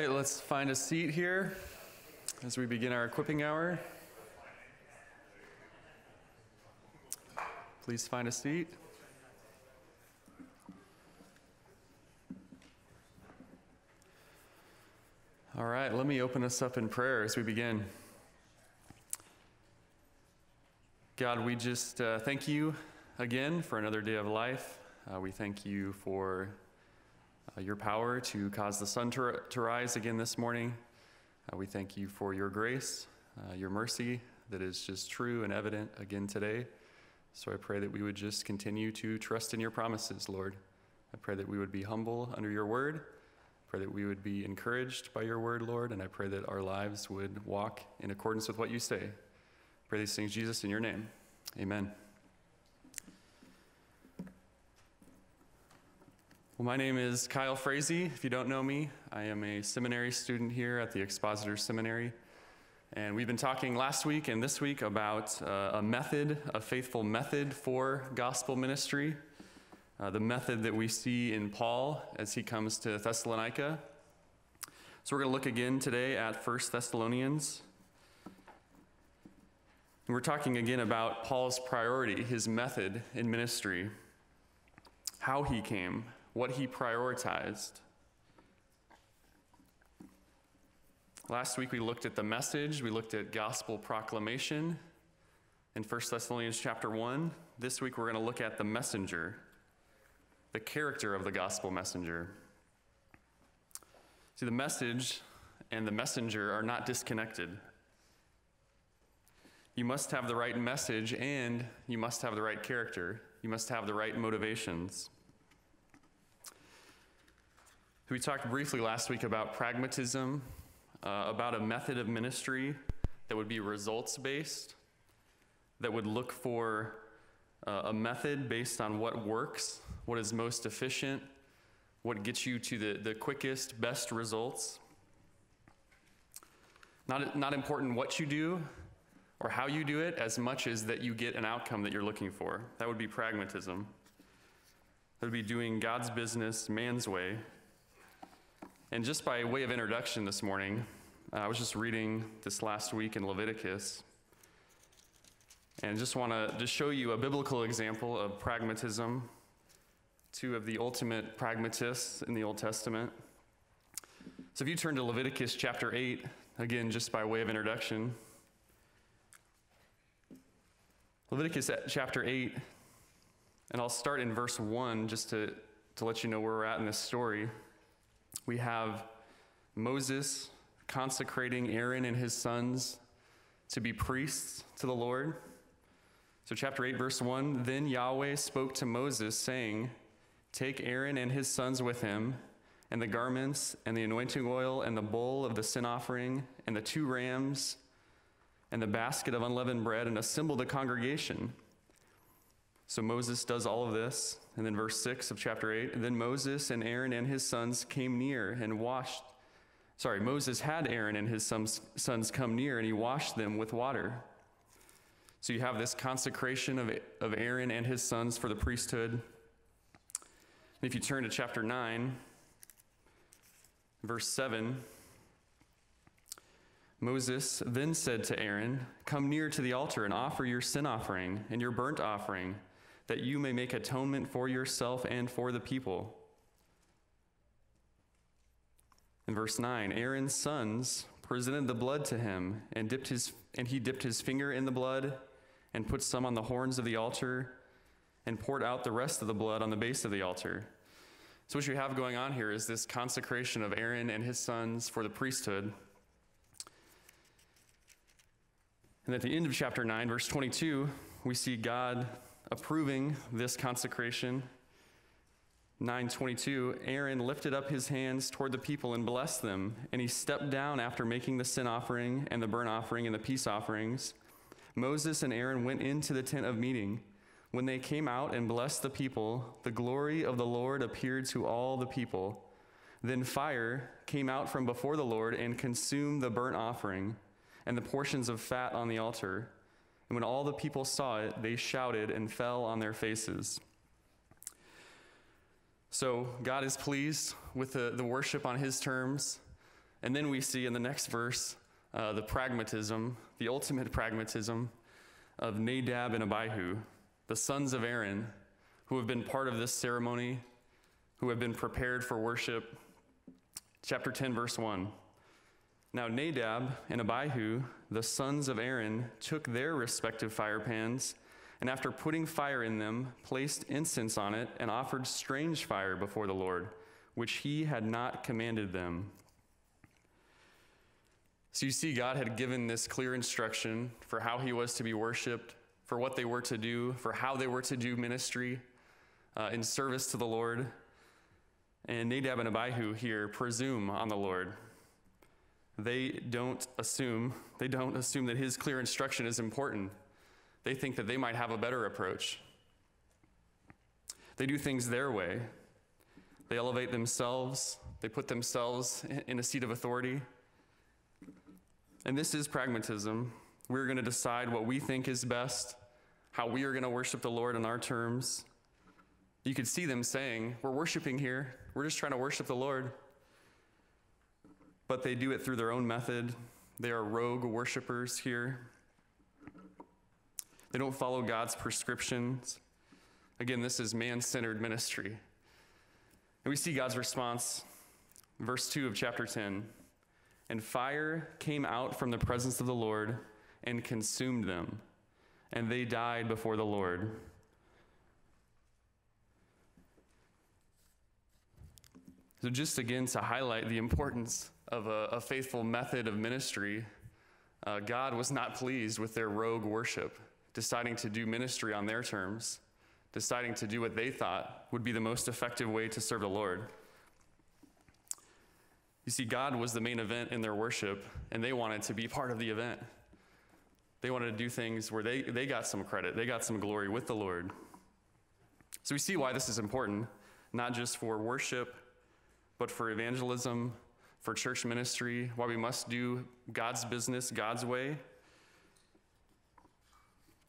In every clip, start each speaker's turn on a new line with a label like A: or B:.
A: Right, let's find a seat here as we begin our equipping hour. Please find a seat. All right, let me open us up in prayer as we begin. God, we just uh, thank you again for another day of life. Uh, we thank you for uh, your power to cause the sun to, to rise again this morning. Uh, we thank you for your grace, uh, your mercy that is just true and evident again today. So I pray that we would just continue to trust in your promises, Lord. I pray that we would be humble under your word. I pray that we would be encouraged by your word, Lord, and I pray that our lives would walk in accordance with what you say. Pray these things, Jesus, in your name. Amen. Well, my name is Kyle Frazey. If you don't know me, I am a seminary student here at the Expositor Seminary. And we've been talking last week and this week about uh, a method, a faithful method for gospel ministry, uh, the method that we see in Paul as he comes to Thessalonica. So we're going to look again today at 1 Thessalonians. And we're talking again about Paul's priority, his method in ministry, how he came, what he prioritized. Last week we looked at the message, we looked at gospel proclamation in 1 Thessalonians chapter 1. This week we're going to look at the messenger, the character of the gospel messenger. See, the message and the messenger are not disconnected. You must have the right message and you must have the right character. You must have the right motivations. We talked briefly last week about pragmatism, uh, about a method of ministry that would be results based, that would look for uh, a method based on what works, what is most efficient, what gets you to the, the quickest, best results. Not, not important what you do or how you do it as much as that you get an outcome that you're looking for. That would be pragmatism. That would be doing God's business man's way and just by way of introduction this morning, uh, I was just reading this last week in Leviticus. And just want to just show you a biblical example of pragmatism, two of the ultimate pragmatists in the Old Testament. So if you turn to Leviticus chapter 8, again, just by way of introduction, Leviticus chapter 8, and I'll start in verse 1 just to, to let you know where we're at in this story we have Moses consecrating Aaron and his sons to be priests to the Lord. So, chapter 8, verse 1 Then Yahweh spoke to Moses, saying, Take Aaron and his sons with him, and the garments, and the anointing oil, and the bowl of the sin offering, and the two rams, and the basket of unleavened bread, and assemble the congregation. So Moses does all of this. And then verse 6 of chapter 8, and then Moses and Aaron and his sons came near and washed. Sorry, Moses had Aaron and his sons, come near and he washed them with water. So you have this consecration of, of Aaron and his sons for the priesthood. And if you turn to chapter 9, verse 7, Moses then said to Aaron, Come near to the altar and offer your sin offering and your burnt offering that you may make atonement for yourself and for the people. In verse 9, Aaron's sons presented the blood to him, and dipped his and he dipped his finger in the blood, and put some on the horns of the altar, and poured out the rest of the blood on the base of the altar. So what you have going on here is this consecration of Aaron and his sons for the priesthood. And at the end of chapter 9, verse 22, we see God approving this consecration. 922 Aaron lifted up his hands toward the people and blessed them, and he stepped down after making the sin offering and the burnt offering and the peace offerings. Moses and Aaron went into the tent of meeting. When they came out and blessed the people, the glory of the Lord appeared to all the people. Then fire came out from before the Lord and consumed the burnt offering and the portions of fat on the altar. And when all the people saw it, they shouted and fell on their faces. So God is pleased with the, the worship on his terms. And then we see in the next verse uh, the pragmatism, the ultimate pragmatism of Nadab and Abihu, the sons of Aaron, who have been part of this ceremony, who have been prepared for worship. Chapter 10, verse 1. Now Nadab and Abihu, the sons of Aaron, took their respective fire pans, and after putting fire in them, placed incense on it, and offered strange fire before the Lord, which he had not commanded them. So you see, God had given this clear instruction for how he was to be worshiped, for what they were to do, for how they were to do ministry uh, in service to the Lord. And Nadab and Abihu here presume on the Lord. They don't assume, they don't assume that his clear instruction is important. They think that they might have a better approach. They do things their way. They elevate themselves, they put themselves in a seat of authority. And this is pragmatism. We're going to decide what we think is best, how we are going to worship the Lord on our terms. You could see them saying, We're worshiping here. We're just trying to worship the Lord. But they do it through their own method. They are rogue worshipers here. They don't follow God's prescriptions. Again, this is man centered ministry. And we see God's response, verse 2 of chapter 10. And fire came out from the presence of the Lord and consumed them, and they died before the Lord. So, just again to highlight the importance of a, a faithful method of ministry, uh, God was not pleased with their rogue worship, deciding to do ministry on their terms, deciding to do what they thought would be the most effective way to serve the Lord. You see, God was the main event in their worship, and they wanted to be part of the event. They wanted to do things where they, they got some credit, they got some glory with the Lord. So we see why this is important, not just for worship, but for evangelism, for church ministry, why we must do God's business God's way.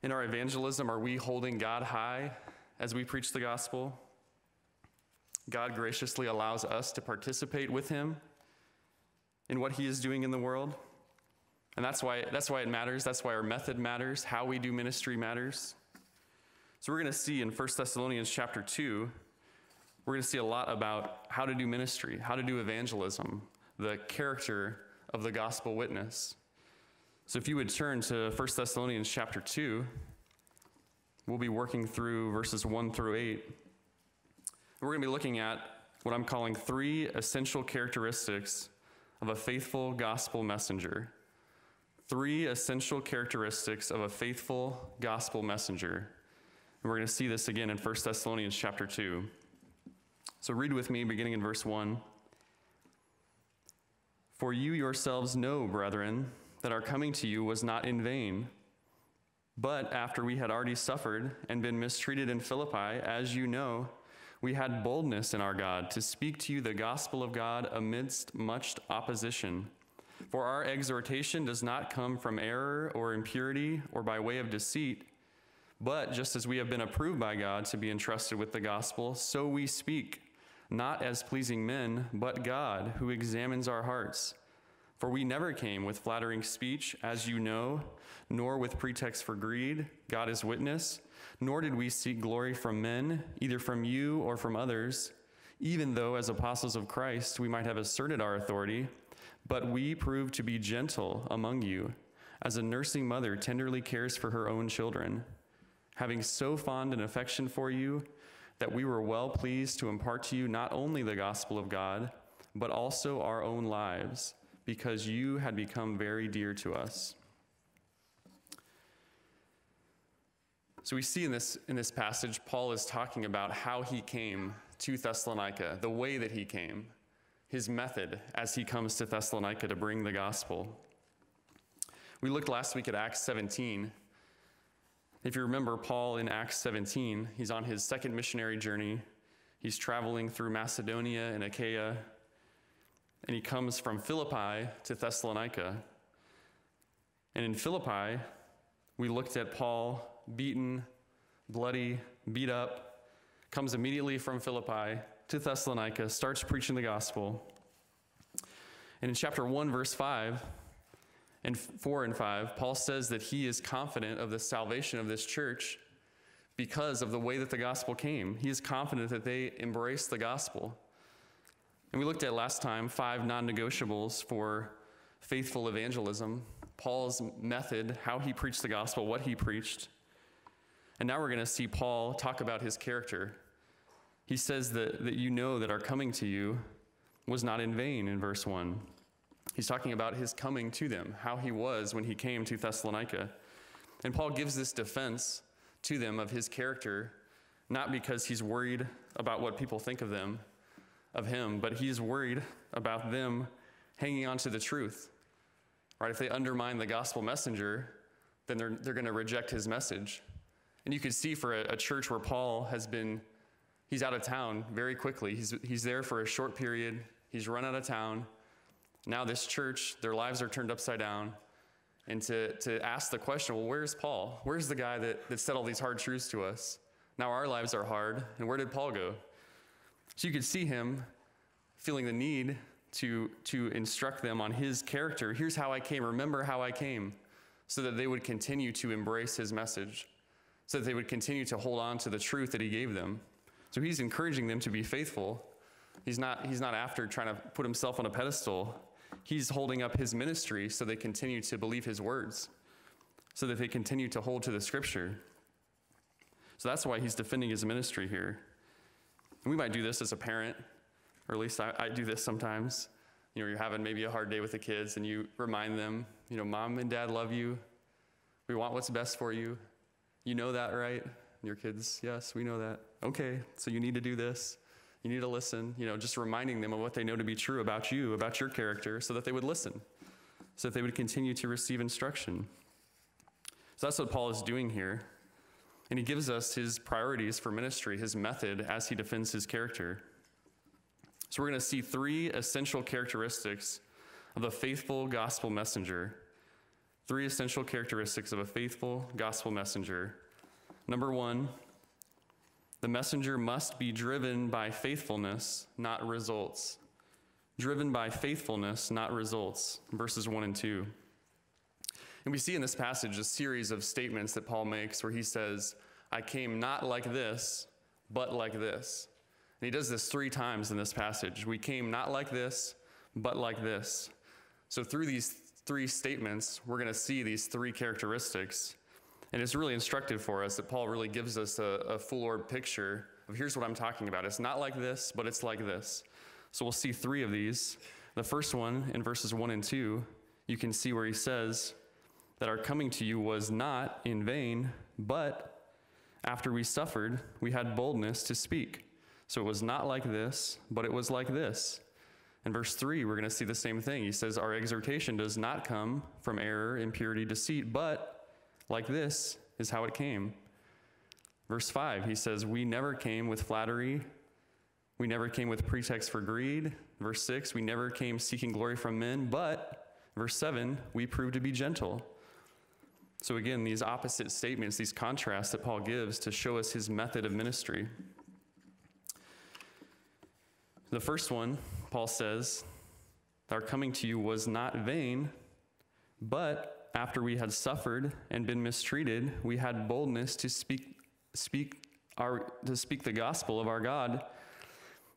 A: In our evangelism, are we holding God high as we preach the gospel? God graciously allows us to participate with Him in what he is doing in the world. And that's why, that's why it matters. That's why our method matters. How we do ministry matters. So we're going to see in 1 Thessalonians chapter 2, we're going to see a lot about how to do ministry, how to do evangelism, the character of the gospel witness. So if you would turn to 1 Thessalonians chapter 2, we'll be working through verses 1 through 8. We're going to be looking at what I'm calling three essential characteristics of a faithful gospel messenger. Three essential characteristics of a faithful gospel messenger. And we're going to see this again in 1 Thessalonians chapter 2. So read with me beginning in verse 1. For you yourselves know, brethren, that our coming to you was not in vain. But after we had already suffered and been mistreated in Philippi, as you know, we had boldness in our God to speak to you the gospel of God amidst much opposition. For our exhortation does not come from error or impurity or by way of deceit, but just as we have been approved by God to be entrusted with the gospel, so we speak, not as pleasing men, but God, who examines our hearts. For we never came with flattering speech, as you know, nor with pretext for greed, God is witness. Nor did we seek glory from men, either from you or from others, even though as apostles of Christ we might have asserted our authority, but we proved to be gentle among you, as a nursing mother tenderly cares for her own children, having so fond an affection for you that we were well pleased to impart to you not only the gospel of God, but also our own lives, because you had become very dear to us. So we see in this, in this passage, Paul is talking about how he came to Thessalonica, the way that he came, his method as he comes to Thessalonica to bring the gospel. We looked last week at Acts 17. If you remember Paul in Acts 17, he's on his second missionary journey. He's traveling through Macedonia and Achaia, and he comes from Philippi to Thessalonica. And in Philippi, we looked at Paul beaten, bloody, beat up, comes immediately from Philippi to Thessalonica, starts preaching the gospel. And in chapter 1, verse 5 and 4 and 5, Paul says that he is confident of the salvation of this church because of the way that the gospel came. He is confident that they embrace the gospel. And we looked at last time five non negotiables for faithful evangelism Paul's method, how he preached the gospel, what he preached. And now we're going to see Paul talk about his character. He says that, that you know that our coming to you was not in vain in verse 1. He's talking about his coming to them, how he was when he came to Thessalonica. And Paul gives this defense to them of his character, not because he's worried about what people think of them, of him, but he's worried about them hanging on to the truth. Right? If they undermine the gospel messenger, then they're, they're going to reject his message. And you can see for a, a, church where Paul has been, he's out of town very quickly. He's, he's there for a short period, he's run out of town. Now, this church, their lives are turned upside down. And to, to ask the question, well, where's Paul? Where's the guy that, that said all these hard truths to us? Now our lives are hard, and where did Paul go? So you could see him feeling the need to, to instruct them on his character. Here's how I came. Remember how I came. So that they would continue to embrace his message, so that they would continue to hold on to the truth that he gave them. So he's encouraging them to be faithful. He's not, he's not after trying to put himself on a pedestal. He's holding up his ministry so they continue to believe his words, so that they continue to hold to the scripture. So that's why he's defending his ministry here. And we might do this as a parent or at least I, I do this sometimes. You know, you're having maybe a hard day with the kids and you remind them, you know, mom and dad love you. We want what's best for you. You know that, right? And your kids, yes, we know that. Okay, so you need to do this. You need to listen, you know, just reminding them of what they know to be true about you, about your character, so that they would listen, so that they would continue to receive instruction. So that's what Paul is doing here. And he gives us his priorities for ministry, his method as he defends his character. So we're going to see three essential characteristics of a faithful gospel messenger. Three essential characteristics of a faithful gospel messenger. Number one, the messenger must be driven by faithfulness, not results. Driven by faithfulness, not results. Verses 1 and 2. And we see in this passage a series of statements that Paul makes where he says, I came not like this, but like this. And he does this three times in this passage. We came not like this, but like this. So through these three statements, we're going to see these three characteristics. And it's really instructive for us that Paul really gives us a, a orb picture of here's what I'm talking about. It's not like this, but it's like this. So we'll see three of these. The first one in verses 1 and 2, you can see where he says that our coming to you was not in vain, but after we suffered, we had boldness to speak. So it was not like this, but it was like this. In verse 3, we're going to see the same thing. He says, Our exhortation does not come from error, impurity, deceit, but like this is how it came. Verse 5, he says, We never came with flattery. We never came with pretext for greed. Verse 6, we never came seeking glory from men, but, verse 7, we proved to be gentle. So again, these opposite statements, these contrasts that Paul gives to show us his method of ministry. The first one, Paul says, Our coming to you was not vain, but after we had suffered and been mistreated, we had boldness to speak, speak our, to speak the gospel of our God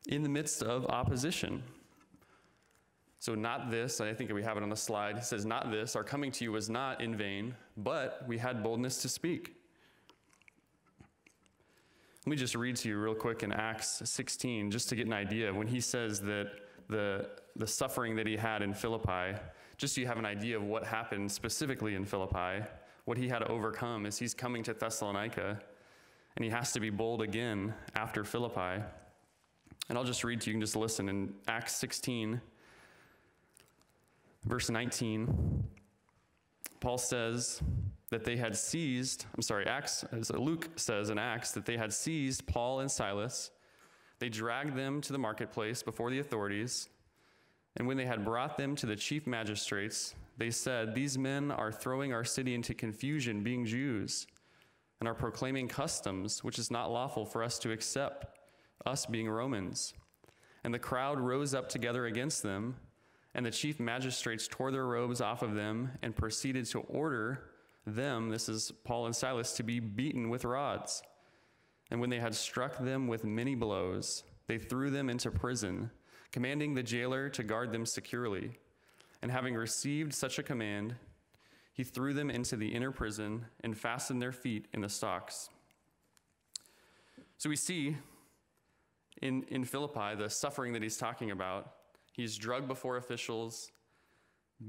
A: in the midst of opposition. So, not this, I think we have it on the slide. It says, Not this, our coming to you was not in vain, but we had boldness to speak. Let me just read to you real quick in Acts 16, just to get an idea. When he says that the, the suffering that he had in Philippi, just so you have an idea of what happened specifically in Philippi, what he had to overcome is he's coming to Thessalonica and he has to be bold again after Philippi. And I'll just read to you, you can just listen. In Acts 16, verse 19, Paul says, that they had seized, I'm sorry, Acts, uh, as Luke says in Acts, that they had seized Paul and Silas. They dragged them to the marketplace before the authorities. And when they had brought them to the chief magistrates, they said, These men are throwing our city into confusion, being Jews, and are proclaiming customs which is not lawful for us to accept, us being Romans. And the crowd rose up together against them And the chief magistrates tore their robes off of them and proceeded to order them, this is Paul and Silas, to be beaten with rods. And when they had struck them with many blows, they threw them into prison, commanding the jailer to guard them securely. And having received such a command, he threw them into the inner prison and fastened their feet in the stocks. So we see in, in Philippi the suffering that he's talking about. He's drugged before officials,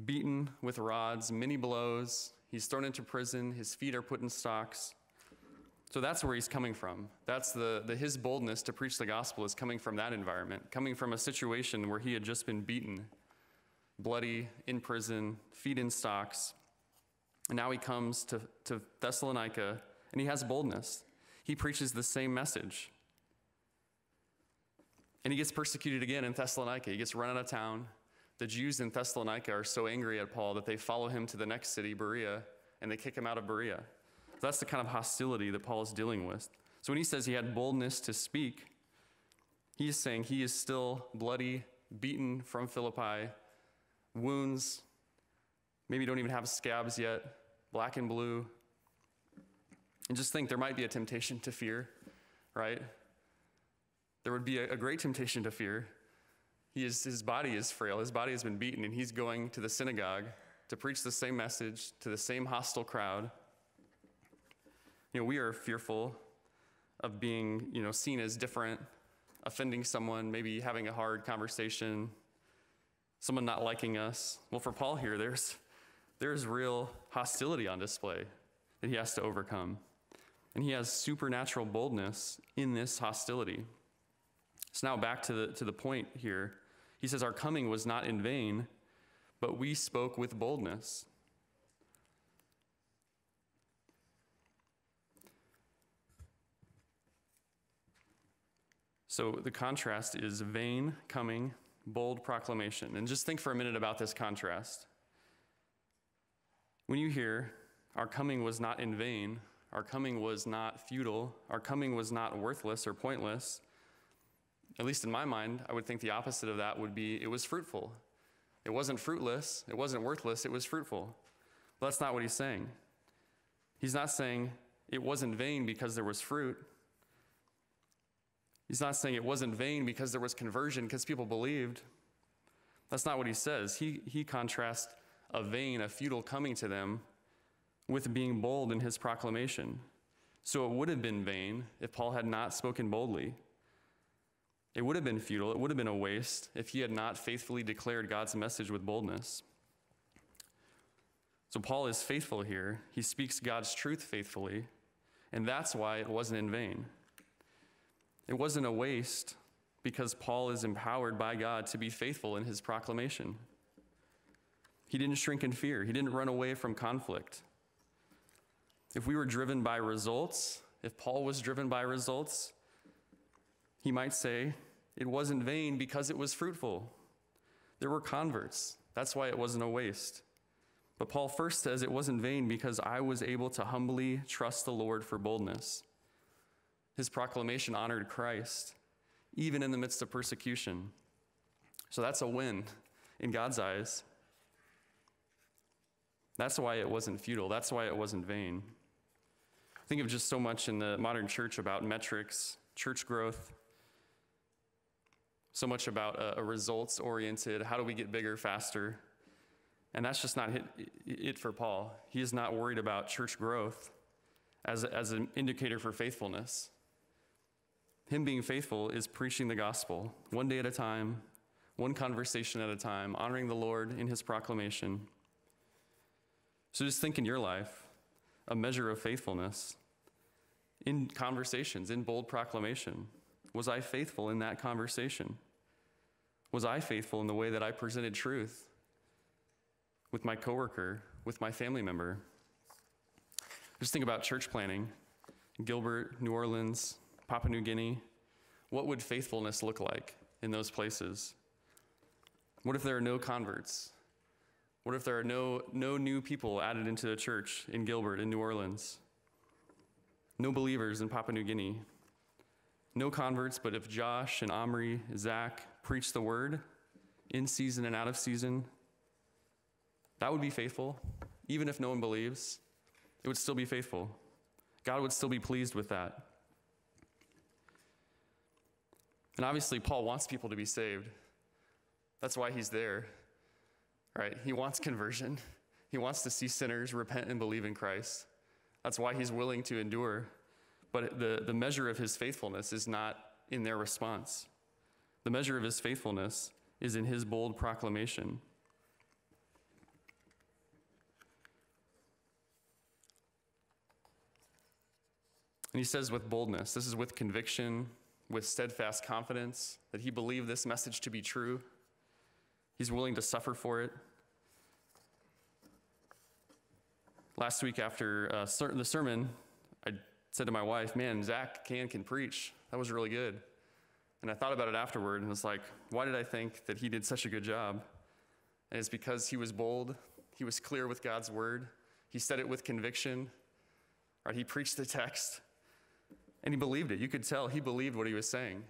A: beaten with rods, many blows. He's thrown into prison. His feet are put in stocks. So that's where he's coming from. That's the, the his boldness to preach the gospel is coming from that environment, coming from a situation where he had just been beaten, bloody, in prison, feet in stocks. And now he comes to, to Thessalonica and he has boldness. He preaches the same message. And he gets persecuted again in Thessalonica. He gets run out of town. The Jews in Thessalonica are so angry at Paul that they follow him to the next city, Berea, and they kick him out of Berea. So that's the kind of hostility that Paul is dealing with. So when he says he had boldness to speak, he is saying he is still bloody, beaten from Philippi, wounds, maybe don't even have scabs yet, black and blue. And just think there might be a temptation to fear, right? There would be a, a great temptation to fear. He is, his body is frail, his body has been beaten, and he's going to the synagogue to preach the same message to the same hostile crowd. You know, we are fearful of being, you know, seen as different, offending someone, maybe having a hard conversation, someone not liking us. Well, for Paul here, there's there's real hostility on display that he has to overcome. And he has supernatural boldness in this hostility. So now back to the, to the point here. He says, Our coming was not in vain, but we spoke with boldness. So the contrast is vain coming, bold proclamation. And just think for a minute about this contrast. When you hear, Our coming was not in vain, our coming was not futile, our coming was not worthless or pointless, at least in my mind, I would think the opposite of that would be it was fruitful. It wasn't fruitless, it wasn't worthless, it was fruitful. But that's not what he's saying. He's not saying it wasn't vain because there was fruit. He's not saying it wasn't vain because there was conversion, because people believed. That's not what he says. He, he contrasts a vain, a futile coming to them with being bold in his proclamation. So it would have been vain if Paul had not spoken boldly. It would have been futile, it would have been a waste if he had not faithfully declared God's message with boldness. So Paul is faithful here. He speaks God's truth faithfully, and that's why it wasn't in vain. It wasn't a waste because Paul is empowered by God to be faithful in his proclamation. He didn't shrink in fear, he didn't run away from conflict. If we were driven by results, if Paul was driven by results, he might say, It wasn't vain because it was fruitful. There were converts. That's why it wasn't a waste. But Paul first says it wasn't vain because I was able to humbly trust the Lord for boldness. His proclamation honored Christ, even in the midst of persecution. So that's a win in God's eyes. That's why it wasn't futile. That's why it wasn't vain. Think of just so much in the modern church about metrics, church growth, so much about a, a results oriented, how do we get bigger faster? And that's just not it for Paul. He is not worried about church growth as, as an indicator for faithfulness. Him being faithful is preaching the gospel one day at a time, one conversation at a time, honoring the Lord in his proclamation. So just think in your life a measure of faithfulness in conversations, in bold proclamation. Was I faithful in that conversation? Was I faithful in the way that I presented truth with my coworker, with my family member? Just think about church planning Gilbert, New Orleans, Papua New Guinea. What would faithfulness look like in those places? What if there are no converts? What if there are no, no new people added into the church in Gilbert, in New Orleans? No believers in Papua New Guinea? No converts, but if Josh and Omri, Zach preach the word in season and out of season, that would be faithful. Even if no one believes, it would still be faithful. God would still be pleased with that. And obviously, Paul wants people to be saved. That's why he's there, right? He wants conversion. He wants to see sinners repent and believe in Christ. That's why he's willing to endure. But the, the measure of his faithfulness is not in their response. The measure of his faithfulness is in his bold proclamation. And he says with boldness, this is with conviction, with steadfast confidence that he believed this message to be true. He's willing to suffer for it. Last week after uh, the sermon, I said to my wife, Man, Zach Can can preach. That was really good. And I thought about it afterward and was like, Why did I think that he did such a good job? And it's because he was bold, he was clear with God's word, he said it with conviction, right? He preached the text, and he believed it. You could tell he believed what he was saying.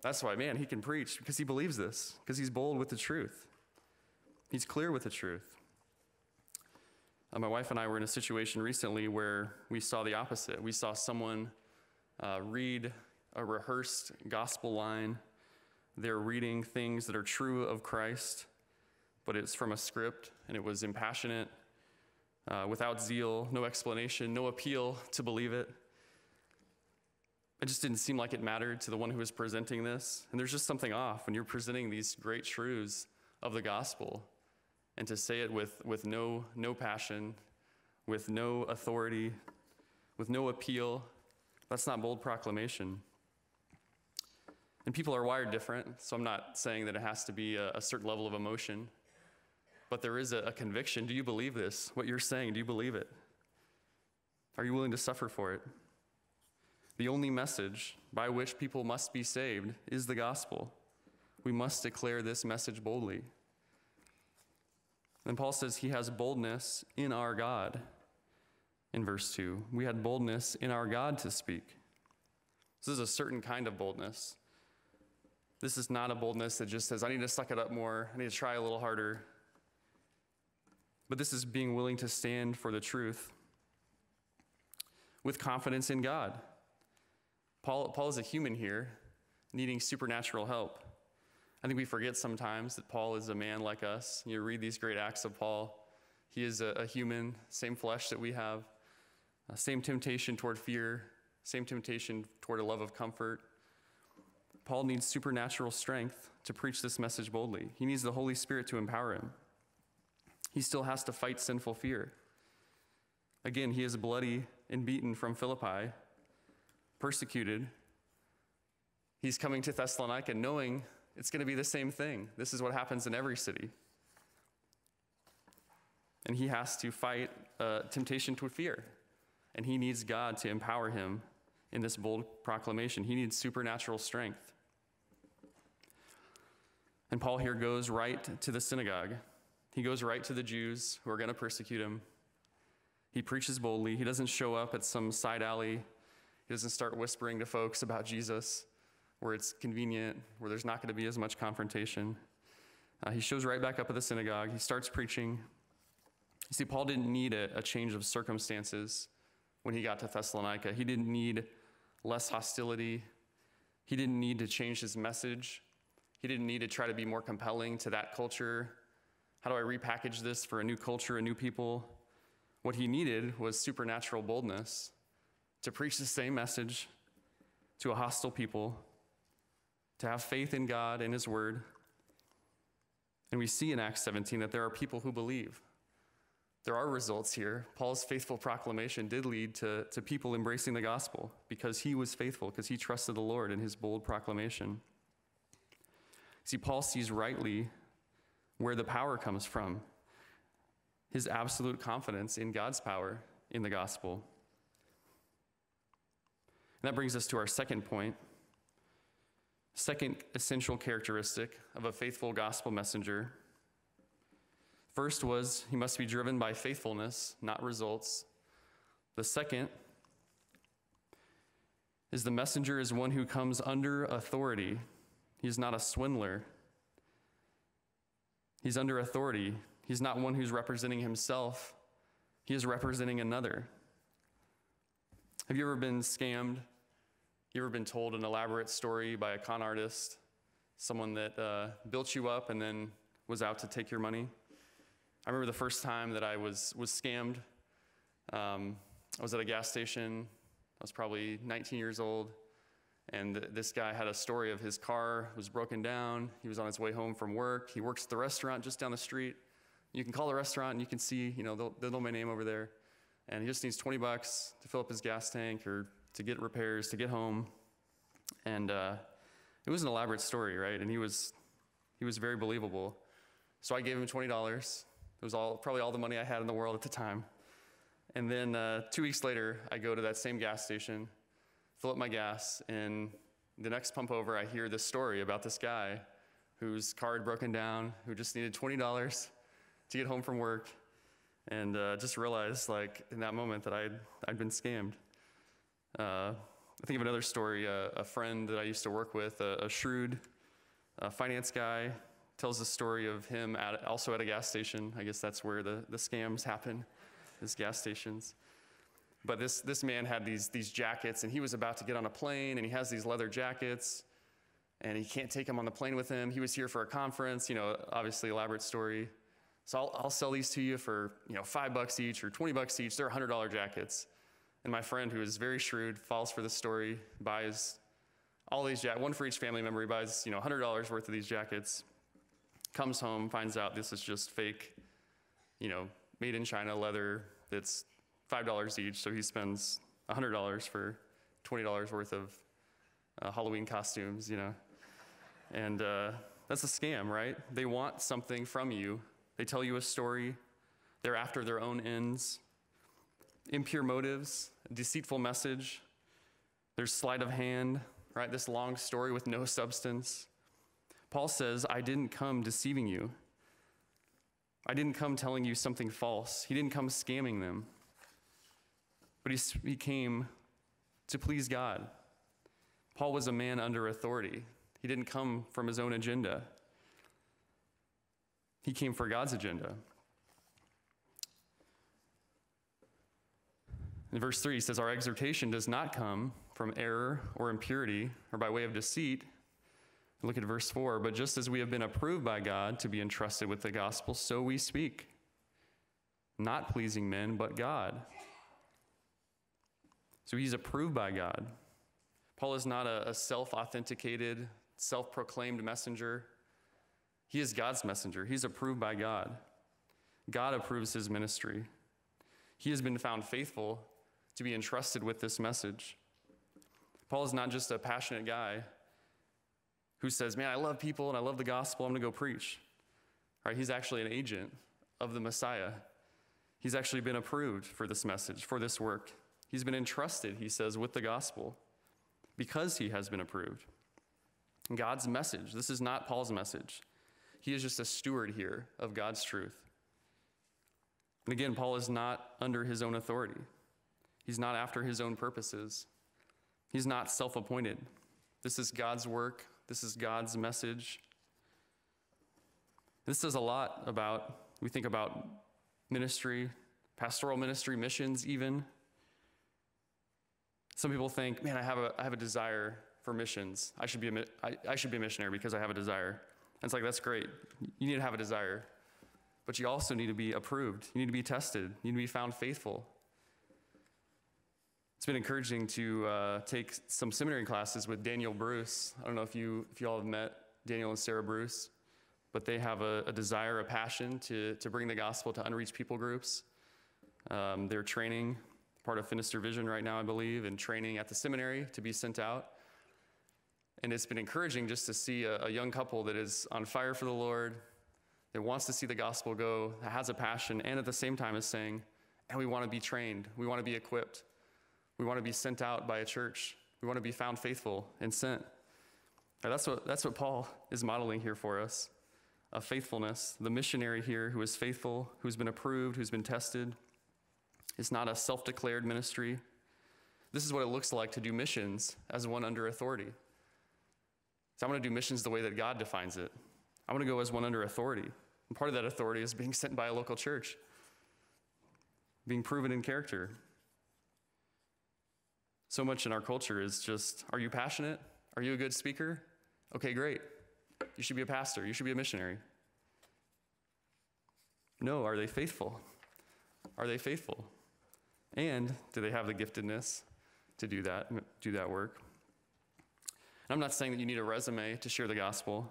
A: That's why, man, he can preach because he believes this, because he's bold with the truth. He's clear with the truth. Uh, my wife and I were in a situation recently where we saw the opposite. We saw someone uh, read a rehearsed gospel line. They're reading things that are true of Christ, but it's from a script and it was impassionate, uh, without zeal, no explanation, no appeal to believe it. It just didn't seem like it mattered to the one who was presenting this. And there's just something off when you're presenting these great truths of the gospel and to say it with, with no, no passion, with no authority, with no appeal, that's not bold proclamation. And people are wired different, so I'm not saying that it has to be a, a certain level of emotion, but there is a, a conviction. Do you believe this? What you're saying, do you believe it? Are you willing to suffer for it? The only message by which people must be saved is the gospel. We must declare this message boldly. Then Paul says he has boldness in our God in verse 2. We had boldness in our God to speak. This is a certain kind of boldness. This is not a boldness that just says, I need to suck it up more, I need to try a little harder. But this is being willing to stand for the truth with confidence in God. Paul, Paul is a human here, needing supernatural help. I think we forget sometimes that Paul is a man like us. You read these great acts of Paul. He is a, a human, same flesh that we have, uh, same temptation toward fear, same temptation toward a love of comfort. Paul needs supernatural strength to preach this message boldly. He needs the Holy Spirit to empower him. He still has to fight sinful fear. Again, he is bloody and beaten from Philippi, persecuted. He's coming to Thessalonica knowing it's going to be the same thing. This is what happens in every city. And he has to fight uh, temptation to fear. And he needs God to empower him in this bold proclamation. He needs supernatural strength. And Paul here goes right to the synagogue. He goes right to the Jews who are going to persecute him. He preaches boldly. He doesn't show up at some side alley. He doesn't start whispering to folks about Jesus where it's convenient, where there's not going to be as much confrontation. Uh, he shows right back up at the synagogue. He starts preaching. You see, Paul didn't need a, a change of circumstances when he got to Thessalonica. He didn't need less hostility. He didn't need to change his message. He didn't need to try to be more compelling to that culture. How do I repackage this for a new culture, a new people? What he needed was supernatural boldness to preach the same message to a hostile people to have faith in God and His Word. And we see in Acts 17 that there are people who believe. There are results here. Paul's faithful proclamation did lead to, to people embracing the gospel because he was faithful, because he trusted the Lord in his bold proclamation. See, Paul sees rightly where the power comes from his absolute confidence in God's power in the gospel. That brings us to our second point. point Second essential characteristic of a faithful gospel messenger. First was he must be driven by faithfulness, not results. The second is the messenger is one who comes under authority. He's not a swindler. He's under authority. He's not one who's representing himself, he is representing another. Have you ever been scammed? You ever been told an elaborate story by a con artist, someone that uh, built you up and then was out to take your money? I remember the first time that I was, was scammed. Um, I was at a gas station. I was probably 19 years old. And th- this guy had a story of his car was broken down. He was on his way home from work. He works at the restaurant just down the street. You can call the restaurant and you can see, you know, they'll, they'll know my name over there. And he just needs 20 bucks to fill up his gas tank or to get repairs, to get home. And uh, it was an elaborate story, right? And he was, he was very believable. So I gave him $20. It was all, probably all the money I had in the world at the time. And then uh, two weeks later, I go to that same gas station, fill up my gas, and the next pump over, I hear this story about this guy whose car had broken down, who just needed $20 to get home from work, and uh, just realized, like, in that moment that I'd, I'd been scammed. Uh, I think of another story. Uh, a friend that I used to work with, a, a shrewd uh, finance guy, tells the story of him at, also at a gas station. I guess that's where the, the scams happen, is gas stations. But this, this man had these, these jackets, and he was about to get on a plane, and he has these leather jackets, and he can't take them on the plane with him. He was here for a conference, you know, obviously elaborate story. So I'll, I'll sell these to you for, you know, five bucks each or 20 bucks each. They're $100 jackets. And my friend, who is very shrewd, falls for the story, buys all these jackets, one for each family member. He buys, you know, $100 worth of these jackets, comes home, finds out this is just fake, you know, made in China leather that's $5 each. So he spends $100 for $20 worth of uh, Halloween costumes, you know. And uh, that's a scam, right? They want something from you. They tell you a story. They're after their own ends. Impure motives, deceitful message. There's sleight of hand, right? This long story with no substance. Paul says, I didn't come deceiving you. I didn't come telling you something false. He didn't come scamming them. But he, he came to please God. Paul was a man under authority. He didn't come from his own agenda, he came for God's agenda. In verse 3, he says, Our exhortation does not come from error or impurity or by way of deceit. Look at verse 4. But just as we have been approved by God to be entrusted with the gospel, so we speak, not pleasing men, but God. So he's approved by God. Paul is not a, a self authenticated, self proclaimed messenger. He is God's messenger. He's approved by God. God approves his ministry. He has been found faithful to be entrusted with this message. Paul is not just a passionate guy who says, Man, I love people and I love the gospel, I'm to go preach. Right? He's actually an agent of the Messiah. He's actually been approved for this message, for this work. He's been entrusted, he says, with the gospel because he has been approved. God's message, this is not Paul's message. He is just a steward here of God's truth. And again, Paul is not under his own authority. He's not after his own purposes. He's not self appointed. This is God's work, this is God's message. This says a lot about, we think about ministry, pastoral ministry, missions, even. Some people think, man, I have a, I have a desire for missions. I should, be a, I, I should be a missionary because I have a desire. And it's like, that's great. You need to have a desire. But you also need to be approved. You need to be tested. You need to be found faithful. It's been encouraging to uh, take some seminary classes with Daniel Bruce. I don't know if you if you all have met Daniel and Sarah Bruce, but they have a, a desire, a passion to to bring the gospel to unreached people groups. Um, they're training, part of Finister Vision right now, I believe, and training at the seminary to be sent out. And it's been encouraging just to see a, a young couple that is on fire for the Lord, that wants to see the gospel go, that has a passion, and at the same time is saying, and we want to be trained, we want to be equipped. We want to be sent out by a church. We want to be found faithful and sent. That's what, that's what Paul is modeling here for us a faithfulness. The missionary here who is faithful, who's been approved, who's been tested, is not a self declared ministry. This is what it looks like to do missions as one under authority. So I'm going to do missions the way that God defines it. I'm going to go as one under authority. And part of that authority is being sent by a local church, being proven in character. So much in our culture is just are you passionate? Are you a good speaker? Okay, great. You should be a pastor. You should be a missionary. No, are they faithful? Are they faithful? And do they have the giftedness to do that, do that work? And I'm not saying that you need a resume to share the gospel.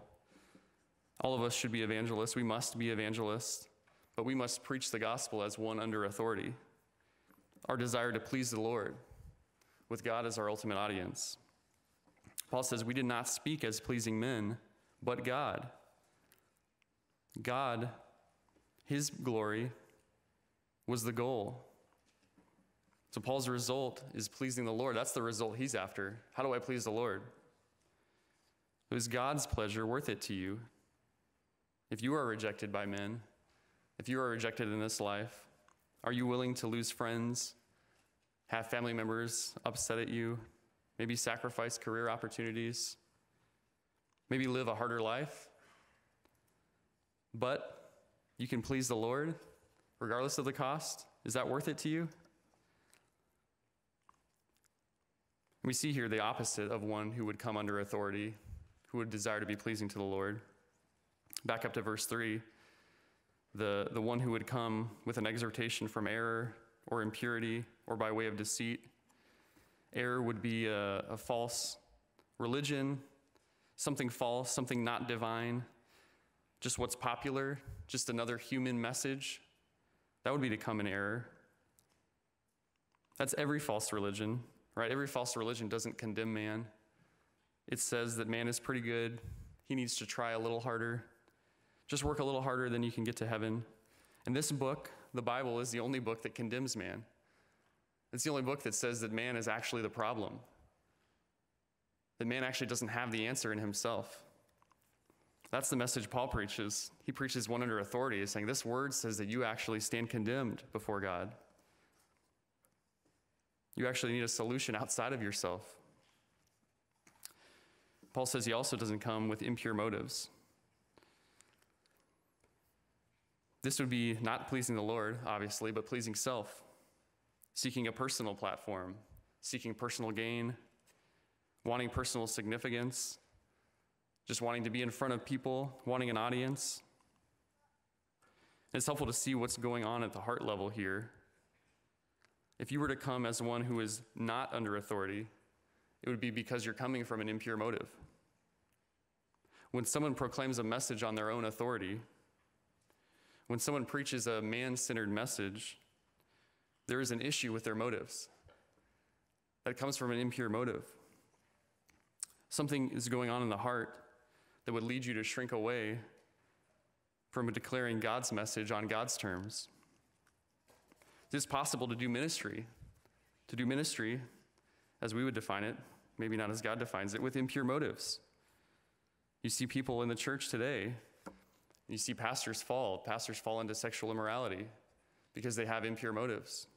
A: All of us should be evangelists. We must be evangelists, but we must preach the gospel as one under authority. Our desire to please the Lord, with God as our ultimate audience. Paul says, We did not speak as pleasing men, but God. God, His glory, was the goal. So Paul's result is pleasing the Lord. That's the result he's after. How do I please the Lord? Is God's pleasure worth it to you? If you are rejected by men, if you are rejected in this life, are you willing to lose friends, have family members upset at you, maybe sacrifice career opportunities, maybe live a harder life? But you can please the Lord regardless of the cost? Is that worth it to you? We see here the opposite of one who would come under authority, who would desire to be pleasing to the Lord. Back up to verse 3 the, the one who would come with an exhortation from error or impurity or by way of deceit. Error would be a, a false religion, something false, something not divine, just what's popular, just another human message. That would be to come in error. That's every false religion, right? Every false religion doesn't condemn man. It says that man is pretty good. He needs to try a little harder. Just work a little harder, then you can get to heaven. And this book, the Bible, is the only book that condemns man. It's the only book that says that man is actually the problem, that man actually doesn't have the answer in himself. That's the message Paul preaches. He preaches one under authority, saying this word says that you actually stand condemned before God. You actually need a solution outside of yourself. Paul says he also doesn't come with impure motives. This would be not pleasing the Lord, obviously, but pleasing self, seeking a personal platform, seeking personal gain, wanting personal significance, just wanting to be in front of people, wanting an audience. it's helpful to see what's going on at the heart level here. If you were to come as one who is not under authority, it would be because you're coming from an impure motive. When someone proclaims a message on their own authority, when someone preaches a man centered message, there is an issue with their motives. That comes from an impure motive. Something is going on in the heart that would lead you to shrink away from declaring God's message on God's terms. It is possible to do ministry, to do ministry as we would define it, maybe not as God defines it, with impure motives. You see people in the church today, you see pastors fall. Pastors fall into sexual immorality because they have impure motives.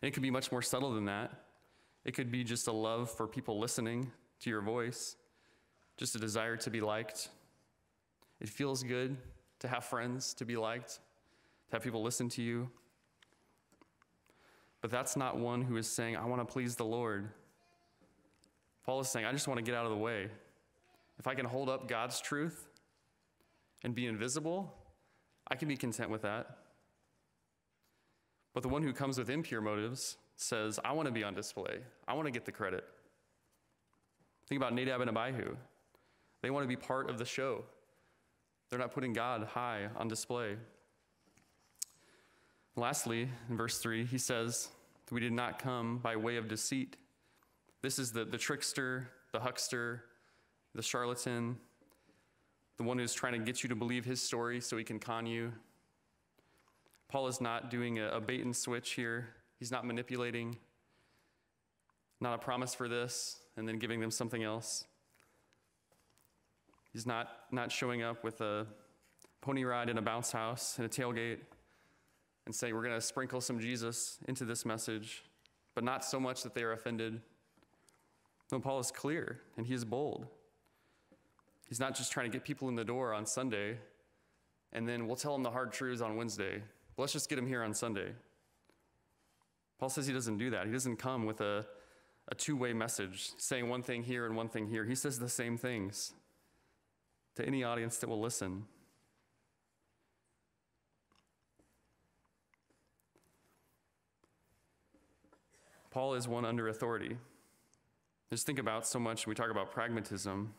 A: And it could be much more subtle than that. It could be just a love for people listening to your voice, just a desire to be liked. It feels good to have friends, to be liked, to have people listen to you. But that's not one who is saying, I want to please the Lord. Paul is saying, I just want to get out of the way. If I can hold up God's truth and be invisible, I can be content with that. But the one who comes with impure motives says, I want to be on display. I want to get the credit. Think about Nadab and Abihu. They want to be part of the show. They're not putting God high on display. Lastly, in verse 3, he says, We did not come by way of deceit. This is the, the trickster, the huckster, the charlatan, the one who's trying to get you to believe his story so he can con you. Paul is not doing a, a bait and switch here, he's not manipulating, not a promise for this, and then giving them something else. He's not, not showing up with a pony ride in a bounce house and a tailgate and saying, We're going to sprinkle some Jesus into this message, but not so much that they are offended. No, Paul is clear and he is bold. He's not just trying to get people in the door on Sunday and then we'll tell him the hard truths on Wednesday. Let's just get him here on Sunday. Paul says he doesn't do that. He doesn't come with a, a two way message, saying one thing here and one thing here. He says the same things to any audience that will listen. Paul is one under authority. Just think about so much, we talk about pragmatism.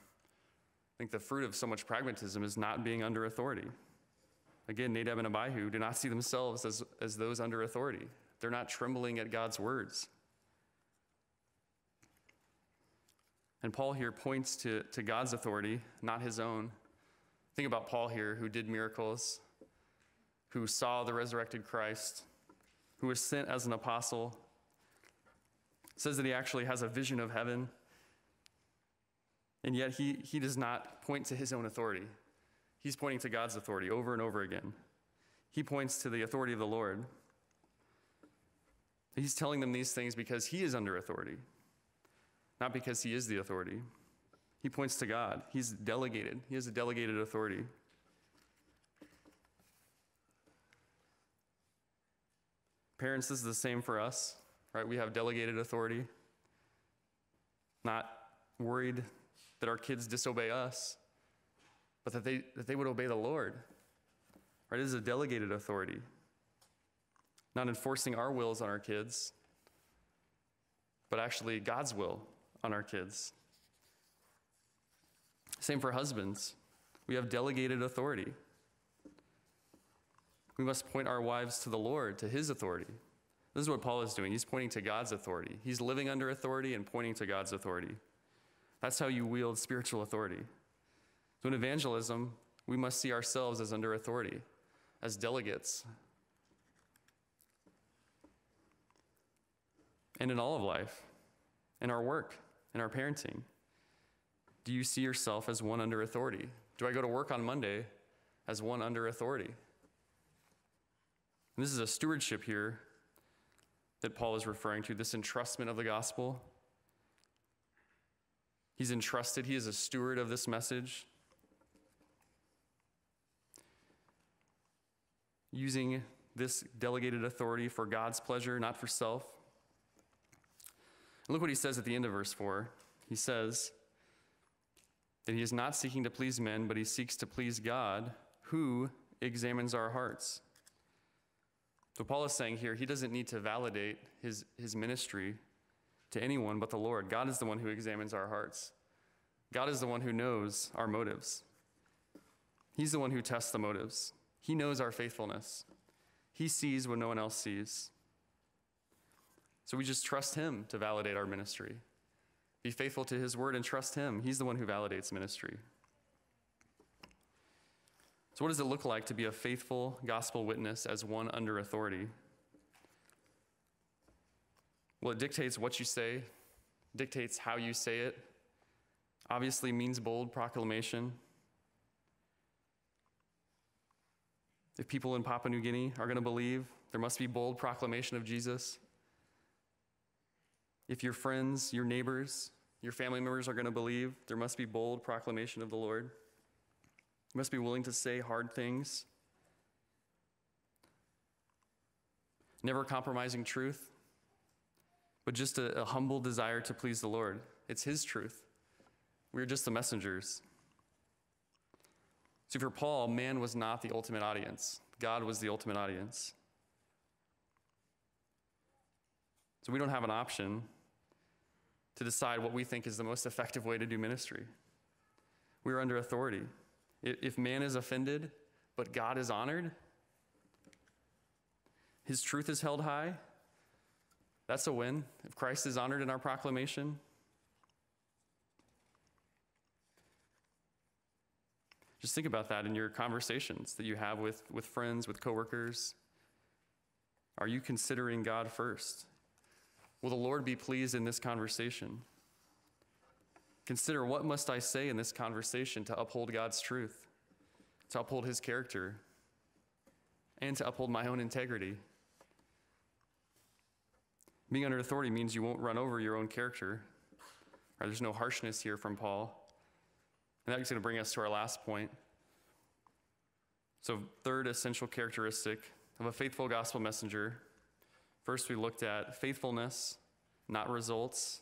A: I think the fruit of so much pragmatism is not being under authority. Again, Nadab and Abihu do not see themselves as, as those under authority. They're not trembling at God's words. And Paul here points to, to God's authority, not his own. Think about Paul here, who did miracles, who saw the resurrected Christ, who was sent as an apostle, says that he actually has a vision of heaven, and yet he, he does not point to his own authority. He's pointing to God's authority over and over again. He points to the authority of the Lord. He's telling them these things because he is under authority, not because he is the authority. He points to God. He's delegated, he has a delegated authority. Parents, this is the same for us right? We have delegated authority, not worried that our kids disobey us, but that they, that they would obey the Lord, right? It is a delegated authority, not enforcing our wills on our kids, but actually God's will on our kids. Same for husbands. We have delegated authority. We must point our wives to the Lord, to his authority. This is what Paul is doing. He's pointing to God's authority. He's living under authority and pointing to God's authority. That's how you wield spiritual authority. So in evangelism, we must see ourselves as under authority, as delegates. And in all of life, in our work, in our parenting, do you see yourself as one under authority? Do I go to work on Monday as one under authority? And this is a stewardship here that Paul is referring to, this entrustment of the gospel. He's entrusted, he is a steward of this message. Using this delegated authority for God's pleasure, not for self. And look what he says at the end of verse 4. He says that he is not seeking to please men, but he seeks to please God, who examines our hearts. So Paul is saying here he doesn't need to validate his, his ministry to anyone but the Lord. God is the one who examines our hearts. God is the one who knows our motives. He's the one who tests the motives. He knows our faithfulness. He sees what no one else sees. So we just trust him to validate our ministry. Be faithful to his word and trust him. He's the one who validates ministry. So, what does it look like to be a faithful gospel witness as one under authority? Well, it dictates what you say, dictates how you say it, obviously means bold proclamation. If people in Papua New Guinea are going to believe, there must be bold proclamation of Jesus. If your friends, your neighbors, your family members are going to believe, there must be bold proclamation of the Lord. You must be willing to say hard things. Never compromising truth, but just a, a humble desire to please the Lord. It's His truth. We're just the messengers. See, for Paul, man was not the ultimate audience, God was the ultimate audience. So we don't have an option to decide what we think is the most effective way to do ministry. We are under authority. If man is offended, but God is honored, his truth is held high, that's a win. If Christ is honored in our proclamation, just think about that in your conversations that you have with, with friends, with coworkers. Are you considering God first? Will the Lord be pleased in this conversation? Consider what must I say in this conversation to uphold God's truth, to uphold his character, and to uphold my own integrity. Being under authority means you won't run over your own character. Right? There's no harshness here from Paul. And that's going to bring us to our last point. So, third essential characteristic of a faithful gospel messenger. First, we looked at faithfulness, not results.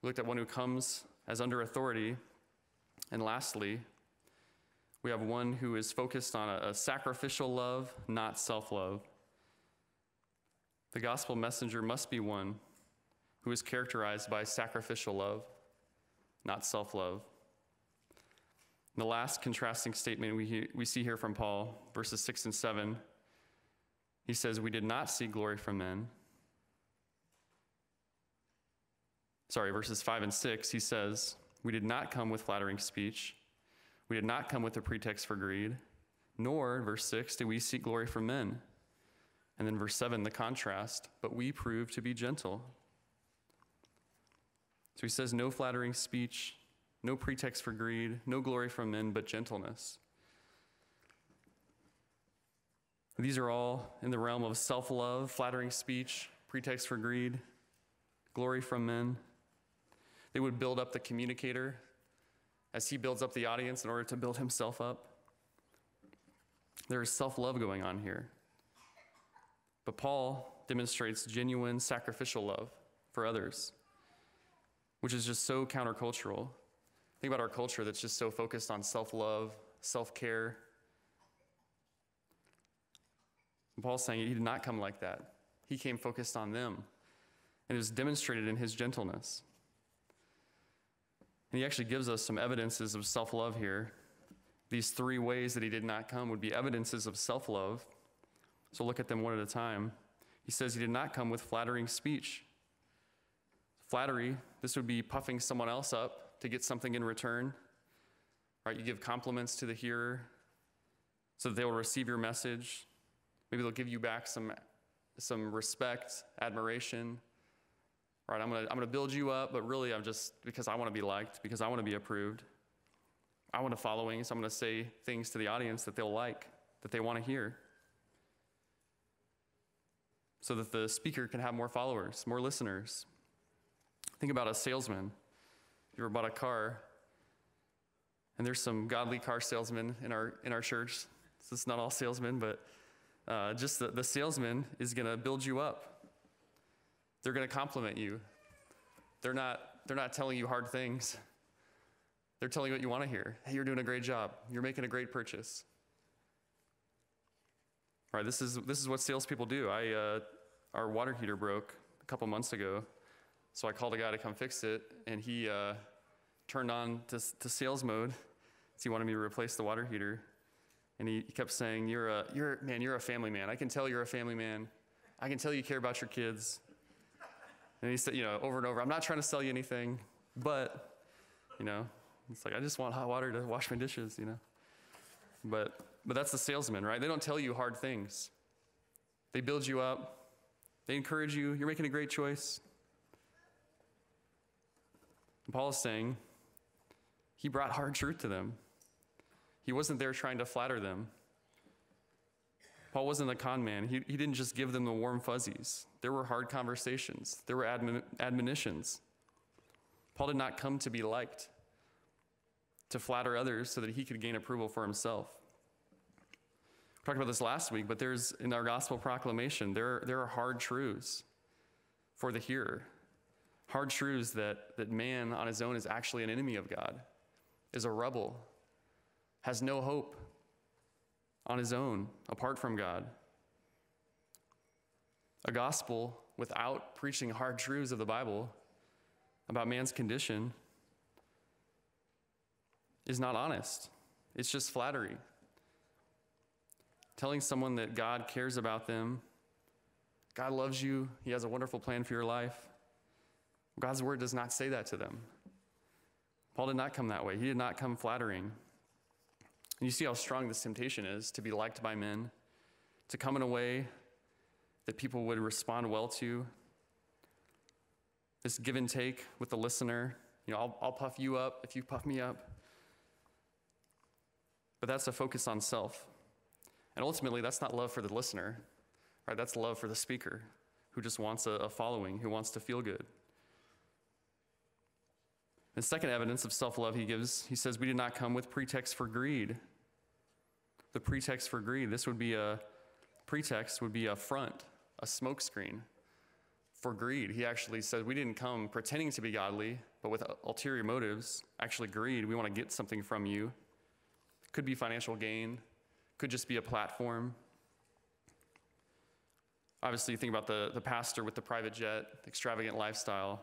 A: We looked at one who comes as under authority. And lastly, we have one who is focused on a, a sacrificial love, not self love. The gospel messenger must be one who is characterized by sacrificial love, not self love. The last contrasting statement we, we see here from Paul, verses 6 and 7, he says, We did not seek glory from men. Sorry, verses 5 and 6, he says, We did not come with flattering speech. We did not come with a pretext for greed, nor, verse 6, did we seek glory from men. And then verse 7, the contrast, but we prove to be gentle. So he says, No flattering speech, no pretext for greed, no glory from men, but gentleness. These are all in the realm of self love, flattering speech, pretext for greed, glory from men. They would build up the communicator as he builds up the audience in order to build himself up. There is self love going on here. But Paul demonstrates genuine sacrificial love for others, which is just so countercultural. Think about our culture that's just so focused on self love, self care. Paul's saying he did not come like that. He came focused on them, and it was demonstrated in his gentleness. And he actually gives us some evidences of self love here. These three ways that he did not come would be evidences of self love. So look at them one at a time. He says he did not come with flattering speech. Flattery, this would be puffing someone else up to get something in return. Right? You give compliments to the hearer so that they will receive your message. Maybe they'll give you back some, some respect, admiration. Right? I'm going to I'm going to build you up, but really I'm just because I want to be liked, because I want to be approved. I want a following, so I'm going to say things to the audience that they'll like, that they want to hear. So that the speaker can have more followers, more listeners. Think about a salesman you ever bought a car, and there's some godly car salesmen in our in our church. So it's not all salesmen, but uh, just the, the salesman is going to build you up. They're going to compliment you. They're not they're not telling you hard things. They're telling you what you want to hear. Hey, you're doing a great job. You're making a great purchase. Right, this is this is what salespeople do. I uh, our water heater broke a couple months ago, so I called a guy to come fix it, and he uh, turned on to, to sales mode. So he wanted me to replace the water heater. And he, he kept saying, you're a, you're, man, you're a family man. I can tell you're a family man. I can tell you care about your kids. And he said, you know, over and over, I'm not trying to sell you anything, but, you know, it's like, I just want hot water to wash my dishes, you know. But, but that's the salesman, right? They don't tell you hard things. They build you up. They encourage you. You're making a great choice. Paul is saying he brought hard truth to them. He wasn't there trying to flatter them. Paul wasn't a con man. He, he didn't just give them the warm fuzzies. There were hard conversations, there were admon, admonitions. Paul did not come to be liked, to flatter others so that he could gain approval for himself. Talked about this last week, but there's in our gospel proclamation, there, there are hard truths for the hearer hard truths that, that man on his own is actually an enemy of God, is a rebel, has no hope on his own apart from God. A gospel without preaching hard truths of the Bible about man's condition is not honest. It's just flattery. Telling someone that God cares about them, God loves you, He has a wonderful plan for your life, God's word does not say that to them. Paul did not come that way. He did not come flattering. And you see how strong this temptation is to be liked by men, to come in a way that people would respond well to. This give and take with the listener. You know, I'll, I'll puff you up if you puff me up. But that's a focus on self. And ultimately, that's not love for the listener, right? That's love for the speaker who just wants a, a following, who wants to feel good. The second evidence of self love he gives, he says, We did not come with pretext for greed. The pretext for greed, this would be a pretext, would be a front, a smokescreen for greed. He actually says, We didn't come pretending to be godly, but with ulterior motives, actually greed. We want to get something from you. Could be financial gain, could just be a platform. Obviously, you think about the, the pastor with the private jet, the extravagant lifestyle.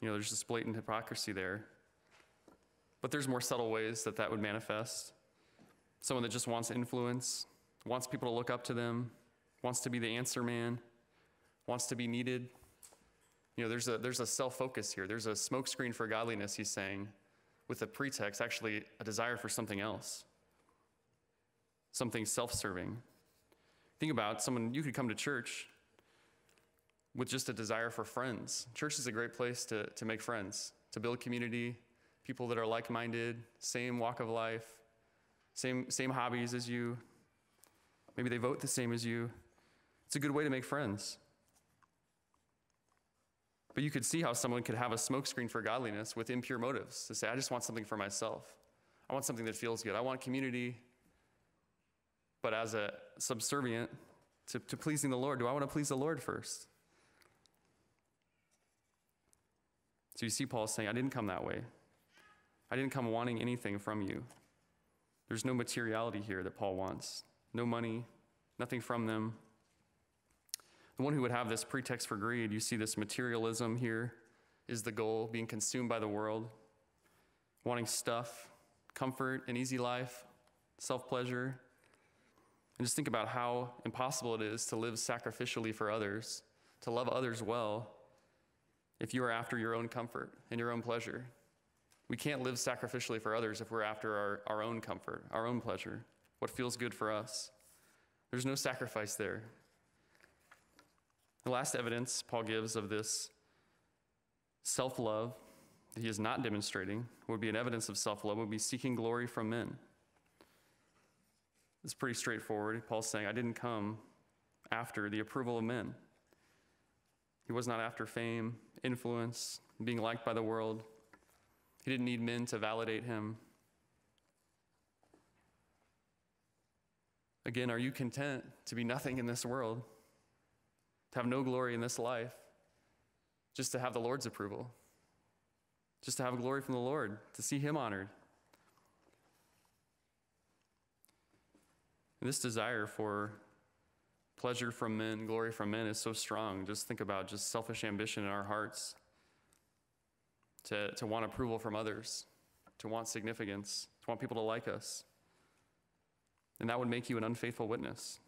A: You know, there's this blatant hypocrisy there. But there's more subtle ways that that would manifest. Someone that just wants influence, wants people to look up to them, wants to be the answer man, wants to be needed. You know, there's a, there's a self focus here. There's a smokescreen for godliness, he's saying, with a pretext, actually a desire for something else, something self serving. Think about someone, you could come to church with just a desire for friends. Church is a great place to, to make friends, to build community, people that are like minded, same walk of life, same, same hobbies as you. Maybe they vote the same as you. It's a good way to make friends. But you could see how someone could have a smokescreen for godliness with impure motives to say, I just want something for myself. I want something that feels good. I want community. But as a subservient to, to pleasing the Lord, do I want to please the Lord first? So you see Paul saying, I didn't come that way. I didn't come wanting anything from you. There's no materiality here that Paul wants. No money, nothing from them. The one who would have this pretext for greed, you see this materialism here is the goal, being consumed by the world, wanting stuff, comfort, an easy life, self pleasure. And just think about how impossible it is to live sacrificially for others, to love others well, if you are after your own comfort and your own pleasure. We can't live sacrificially for others if we're after our, our own comfort, our own pleasure, what feels good for us. There's no sacrifice there. The last evidence Paul gives of this self love that he is not demonstrating would be an evidence of self love, would be seeking glory from men. It's pretty straightforward. Paul's saying, I didn't come after the approval of men. He was not after fame, influence, being liked by the world. He didn't need men to validate him. Again, are you content to be nothing in this world? to have no glory in this life, just to have the Lord's approval, just to have glory from the Lord, to see Him honored. This desire for pleasure from men, glory from men is so strong. Just think about just selfish ambition in our hearts to, to want approval from others, to want significance, to want people to like us. And that would make you an unfaithful witness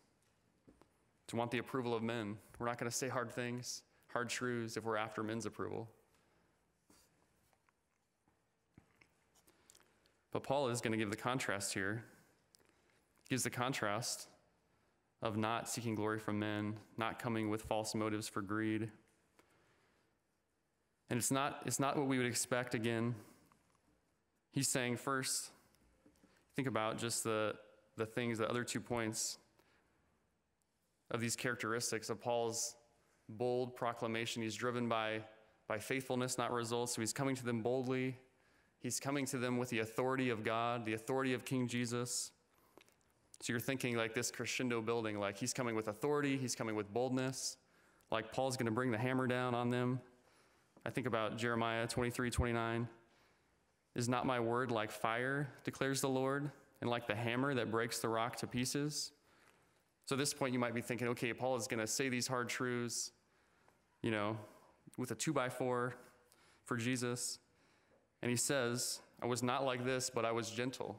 A: to want the approval of men. We're not going to say hard things, hard truths if we're after men's approval. But Paul is going to give the contrast here. Gives the contrast of not seeking glory from men, not coming with false motives for greed. And it's not, it's not what we would expect again. He's saying, first, think about just the, the things, the other two points of these characteristics of Paul's bold proclamation. He's driven by, by faithfulness, not results. So he's coming to them boldly. He's coming to them with the authority of God, the authority of King Jesus. So you're thinking like this crescendo building, like he's coming with authority, he's coming with boldness, like Paul's going to bring the hammer down on them. I think about Jeremiah 23, 29. Is not my word like fire, declares the Lord, and like the hammer that breaks the rock to pieces? So at this point, you might be thinking, okay, Paul is going to say these hard truths, you know, with a two by four for Jesus. And he says, I was not like this, but I was gentle.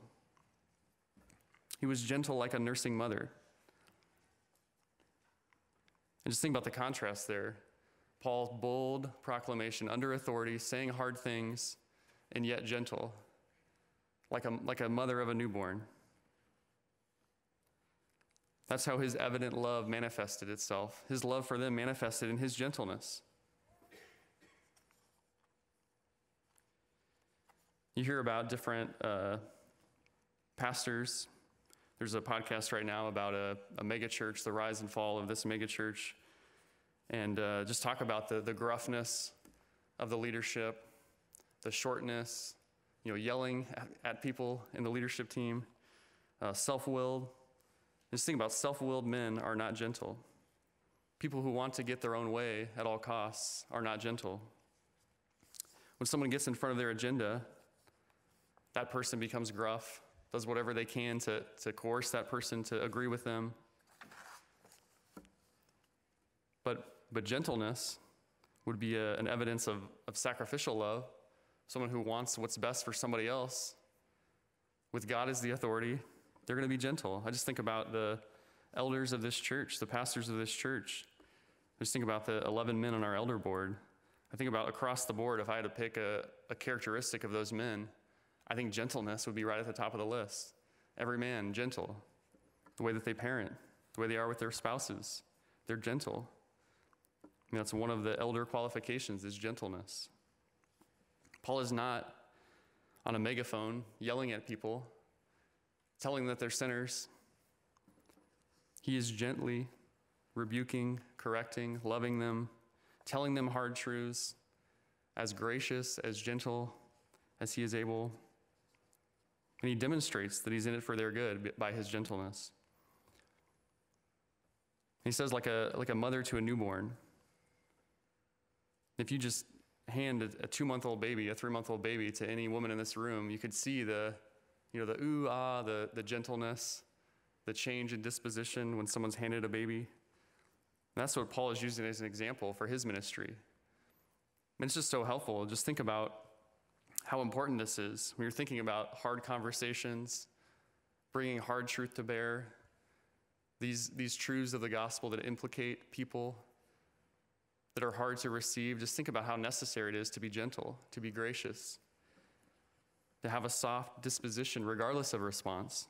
A: He was gentle like a nursing mother. And just think about the contrast there. Paul's bold proclamation under authority, saying hard things, and yet gentle, like a, like a mother of a newborn. That's how his evident love manifested itself. His love for them manifested in his gentleness. You hear about different uh, pastors. There's a podcast right now about a, a mega church, the rise and fall of this mega church, and uh, just talk about the, the gruffness of the leadership, the shortness, you know, yelling at, at people in the leadership team, uh, self willed. Just think about self willed men are not gentle. People who want to get their own way at all costs are not gentle. When someone gets in front of their agenda, that person becomes gruff, does whatever they can to, to coerce that person to agree with them. But, but gentleness would be a, an evidence of, of sacrificial love, someone who wants what's best for somebody else. With God as the authority, they're going to be gentle. I just think about the elders of this church, the pastors of this church. I just think about the 11 men on our elder board. I think about across the board, if I had to pick a, a characteristic of those men, I think gentleness would be right at the top of the list. Every man, gentle. The way that they parent, the way they are with their spouses, they're gentle. I mean, that's one of the elder qualifications is gentleness. Paul is not on a megaphone yelling at people, telling them that they're sinners. He is gently rebuking, correcting, loving them, telling them hard truths, as gracious, as gentle as he is able. And he demonstrates that he's in it for their good by his gentleness. He says, like a, like a mother to a newborn. If you just hand a, a two month old baby, a three month old baby to any woman in this room, you could see the, you know, the ooh ah, the, the gentleness, the change in disposition when someone's handed a baby. And that's what Paul is using as an example for his ministry. And it's just so helpful. Just think about how important this is when you're thinking about hard conversations, bringing hard truth to bear, these, these truths of the gospel that implicate people that are hard to receive. Just think about how necessary it is to be gentle, to be gracious, to have a soft disposition regardless of response.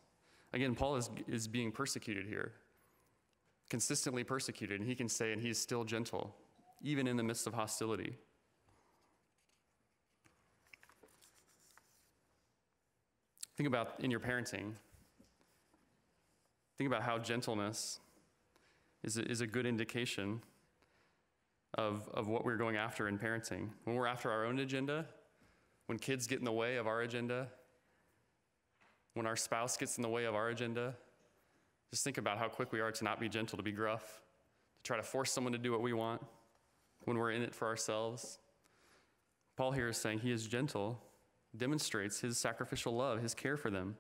A: Again, Paul is, is being persecuted here, consistently persecuted, and he can say, and he's still gentle, even in the midst of hostility. Think about in your parenting. Think about how gentleness is a, is a good indication of, of what we're going after in parenting. When we're after our own agenda, when kids get in the way of our agenda, when our spouse gets in the way of our agenda, just think about how quick we are to not be gentle, to be gruff, to try to force someone to do what we want when we're in it for ourselves. Paul here is saying he is gentle demonstrates his sacrificial love, his care for them.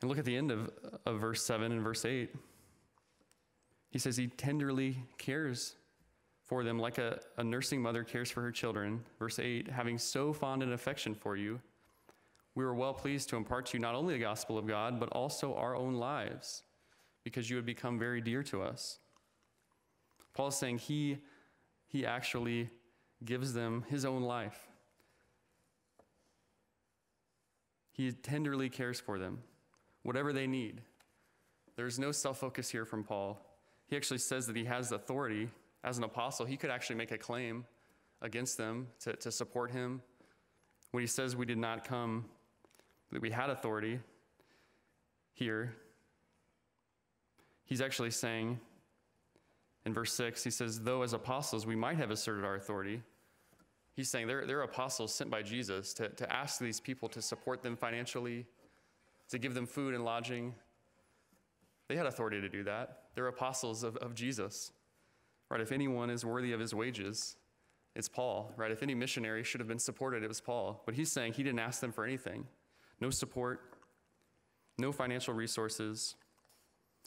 A: And look at the end of, of verse 7 and verse 8. He says he tenderly cares for them like a, a nursing mother cares for her children. Verse 8, having so fond an affection for you, we were well pleased to impart to you not only the gospel of God, but also our own lives, because you had become very dear to us. Paul is saying he he actually gives them his own life. He tenderly cares for them, whatever they need. There's no self focus here from Paul. He actually says that he has authority as an apostle. He could actually make a claim against them to, to support him. When he says we did not come, that we had authority here, he's actually saying in verse 6, he says, Though as apostles we might have asserted our authority, he's saying they're, they're apostles sent by Jesus to, to ask these people to support them financially, to give them food and lodging. They had authority to do that. They're apostles of, of Jesus. Right? If anyone is worthy of his wages, it's Paul, right? If any missionary should have been supported, it was Paul. But he's saying he didn't ask them for anything no support, no financial resources,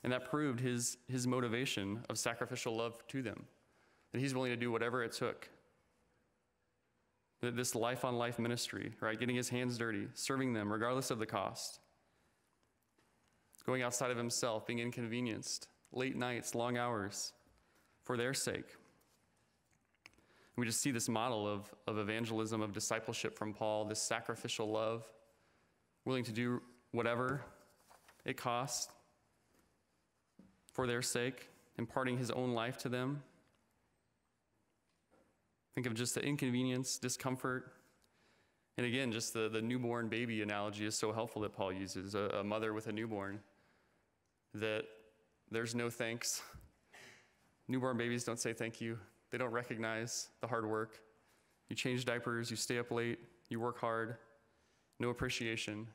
A: and that proved his, his motivation of sacrificial love to them, that he's willing to do whatever it took. That this life on life ministry, right? Getting his hands dirty, serving them regardless of the cost, going outside of himself, being inconvenienced, late nights, long hours for their sake. we just see this model of, of evangelism, of discipleship from Paul, this sacrificial love, willing to do whatever it costs for their sake, imparting his own life to them. Think of just the inconvenience, discomfort. And again, just the, the newborn baby analogy is so helpful that Paul uses a, a mother with a newborn, that there's no thanks. Newborn babies don't say thank you. They don't recognize the hard work. You change diapers, you stay up late, you work hard, no appreciation.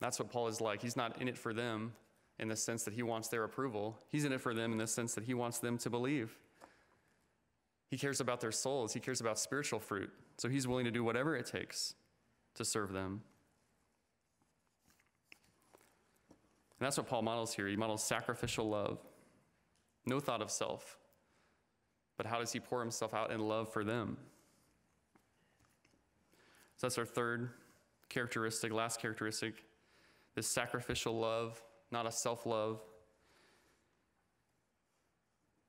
A: That's what Paul is like. He's not in it for them in the sense that he wants their approval, he's in it for them in the sense that he wants them to believe. He cares about their souls, he cares about spiritual fruit. So he's willing to do whatever it takes to serve them. And that's what Paul models here. He models sacrificial love, no thought of self. But how does he pour himself out in love for them? So that's our third characteristic, last characteristic this sacrificial love, not a self love.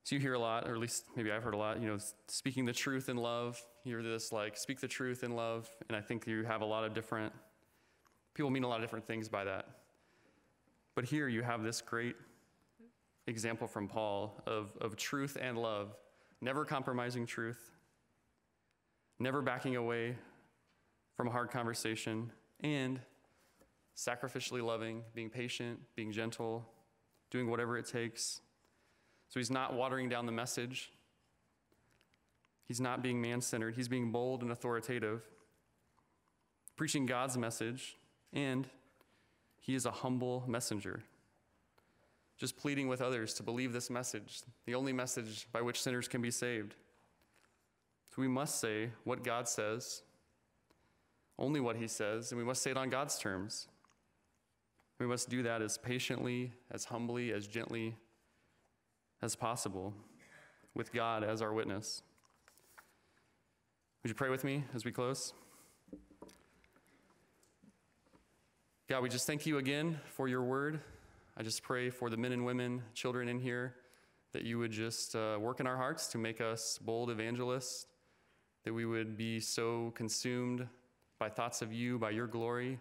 A: So you hear a lot, or at least maybe I've heard a lot, you know, speaking the truth in love. You hear this like, speak the truth in love. And I think you have a lot of different, people mean a lot of different things by that. But here you have this great example from Paul of, of truth and love, never compromising truth, never backing away from a hard conversation, and sacrificially loving, being patient, being gentle, doing whatever it takes. So he's not watering down the message. He's not being man centered. He's being bold and authoritative, preaching God's message, and he is a humble messenger. Just pleading with others to believe this message, the only message by which sinners can be saved. So we must say what God says, only what he says, and we must say it on God's terms. We must do that as patiently, as humbly, as gently as possible, with God as our witness. Would you pray with me as we close? God, we just thank you again for your word. I just pray for the men and women, children in here, that you would just uh, work in our hearts to make us bold evangelists, that we would be so consumed by thoughts of you, by your glory,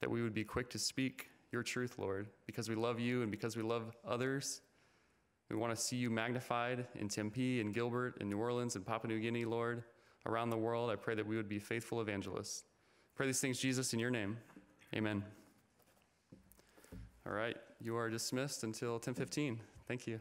A: that we would be quick to speak your truth, Lord, because we love you and because we love others. We want to see you magnified in Tempe and Gilbert and New Orleans and Papua New Guinea, Lord, around the world. I pray that we would be faithful evangelists. Pray these things, Jesus, in your name. Amen. All right, you are dismissed until 10:15. Thank you.